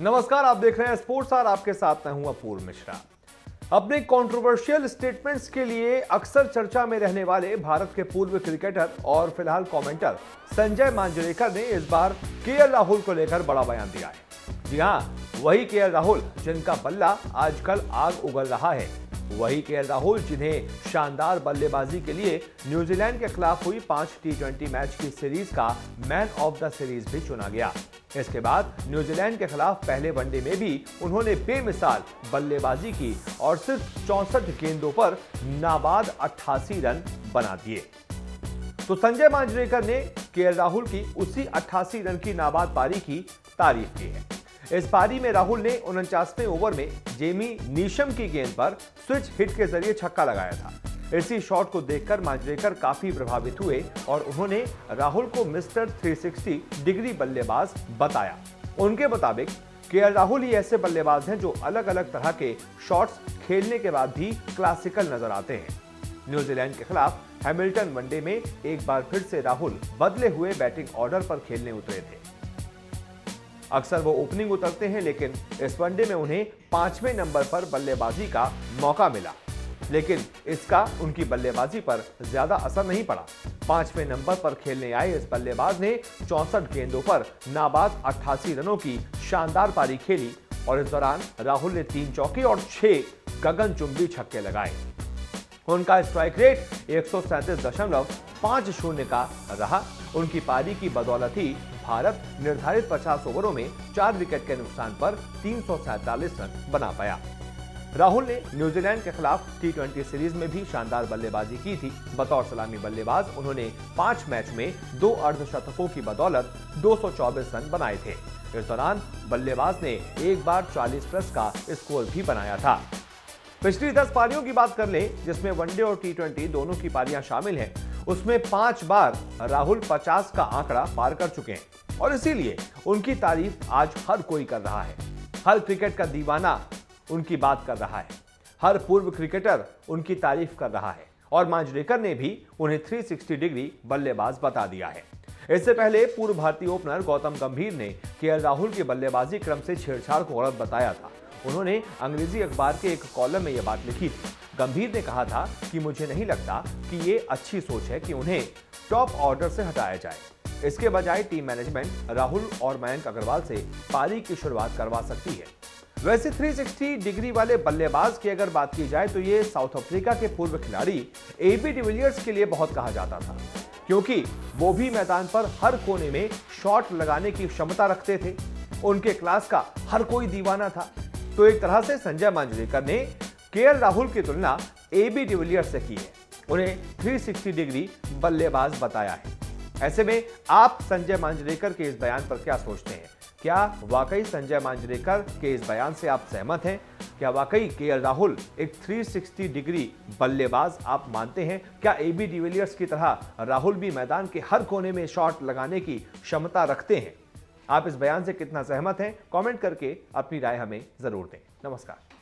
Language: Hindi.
नमस्कार, आप देख रहे हैं स्पोर्ट्स आर आपके साथ। मैं हूँ अपूर्व मिश्रा। अपने कंट्रोवर्शियल स्टेटमेंट्स के लिए अक्सर चर्चा में रहने वाले भारत के पूर्व क्रिकेटर और फ़िलहाल कमेंटर संजय मांजरेकर ने इस बार के राहुल को लेकर बड़ा बयान दिया है। जी हाँ, वही के राहुल जिनका बल्ला आजकल आग उगल रहा है। वही के राहुल जिन्हें शानदार बल्लेबाजी के लिए न्यूजीलैंड के खिलाफ हुई पाँच टी मैच की सीरीज़ का मैन ऑफ़ द सीरीज़ भी चुना गया। इसके बाद न्यूजीलैंड के खिलाफ पहले वनडे में भी उन्होंने बेमिसाल बल्लेबाजी की और सिर्फ़ चौसठ गेंदों पर नाबाद 88 रन बना दिए। तो संजय मांजरेकर ने के राहुल की उसी 88 रन की नाबाद पारी की तारीफ़ की है। इस पारी में राहुल ने उनचासवें ओवर में जेमी नीशम की गेंद पर स्विच हिट के ज़रिए छक्का लगाया था। इसी शॉट को देखकर मांजरेकर काफ़ी प्रभावित हुए और उन्होंने राहुल को मिस्टर 360 डिग्री बल्लेबाज बताया। उनके मुताबिक, के राहुल ही ऐसे बल्लेबाज हैं जो अलग अलग तरह के शॉट्स खेलने के बाद भी क्लासिकल नज़र आते हैं। न्यूजीलैंड के खिलाफ हैमिल्टन वनडे में एक बार फिर से राहुल बदले हुए बैटिंग ऑर्डर पर खेलने उतरे थे। अक्सर वो ओपनिंग उतरते हैं, लेकिन इस वनडे में उन्हें पाँचवें नंबर पर बल्लेबाजी का मौका मिला। लेकिन इसका उनकी बल्लेबाजी पर ज़्यादा असर नहीं पड़ा। पाँचवें नंबर पर खेलने आए इस बल्लेबाज ने चौसठ गेंदों पर नाबाद 88 रनों की शानदार पारी खेली और इस दौरान राहुल ने तीन चौके और छह गगन चुंबी छक्के लगाए। उनका स्ट्राइक रेट एक पाँच शून्य का रहा। उनकी पारी की बदौलत ही भारत निर्धारित 50 ओवरों में चार विकेट के नुकसान पर तीन रन बना पाया। राहुल ने न्यूजीलैंड के खिलाफ टी सीरीज़ में भी शानदार बल्लेबाजी की थी। बतौर सलामी बल्लेबाज उन्होंने पाँच मैच में दो अर्धशतकों की बदौलत 224 रन बनाए थे। इस दौरान बल्लेबाज ने एक बार 40 प्लस का स्कोर भी बनाया था। पिछली दस पारियों की बात कर ले, जिसमें वनडे और टी दोनों की पारियाँ शामिल हैं, उसमें पाँच बार राहुल 50 का आंकड़ा पार कर चुके हैं। और इसीलिए उनकी तारीफ़ आज हर कोई कर रहा है। हर क्रिकेट का दीवाना उनकी बात कर रहा है। हर पूर्व क्रिकेटर उनकी तारीफ़ कर रहा है और मांजरेकर ने भी उन्हें 360 डिग्री बल्लेबाज बता दिया है। इससे पहले पूर्व भारतीय ओपनर गौतम गंभीर ने के राहुल की बल्लेबाजी क्रम से छेड़छाड़ को गलत बताया था। उन्होंने अंग्रेज़ी अखबार के एक कॉलम में यह बात लिखी थी। गंभीर ने कहा था कि मुझे नहीं लगता कि ये अच्छी सोच है कि उन्हें टॉप ऑर्डर से हटाया जाए। इसके बजाय टीम मैनेजमेंट राहुल और मयंक अग्रवाल से पारी की शुरुआत करवा सकती है। वैसे 360 डिग्री वाले बल्लेबाज की अगर बात की जाए तो ये साउथ अफ्रीका के पूर्व खिलाड़ी एबी डिविलियर्स के लिए बहुत कहा जाता था, क्योंकि वो भी मैदान पर हर कोने में शॉट लगाने की क्षमता रखते थे। उनके क्लास का हर कोई दीवाना था। तो एक तरह से संजय मांजरेकर ने के राहुल की तुलना ए बी डिविलियर्स से की है। उन्हें 360 डिग्री बल्लेबाज बताया है। ऐसे में आप संजय मांजरेकर के इस बयान पर क्या सोचते हैं? क्या वाकई संजय मांजरेकर के इस बयान से आप सहमत हैं? क्या वाकई के राहुल एक 360 डिग्री बल्लेबाज आप मानते हैं? क्या ए बी डिविलियर्स की तरह राहुल भी मैदान के हर कोने में शॉट लगाने की क्षमता रखते हैं? आप इस बयान से कितना सहमत हैं? कमेंट करके अपनी राय हमें ज़रूर दें। नमस्कार।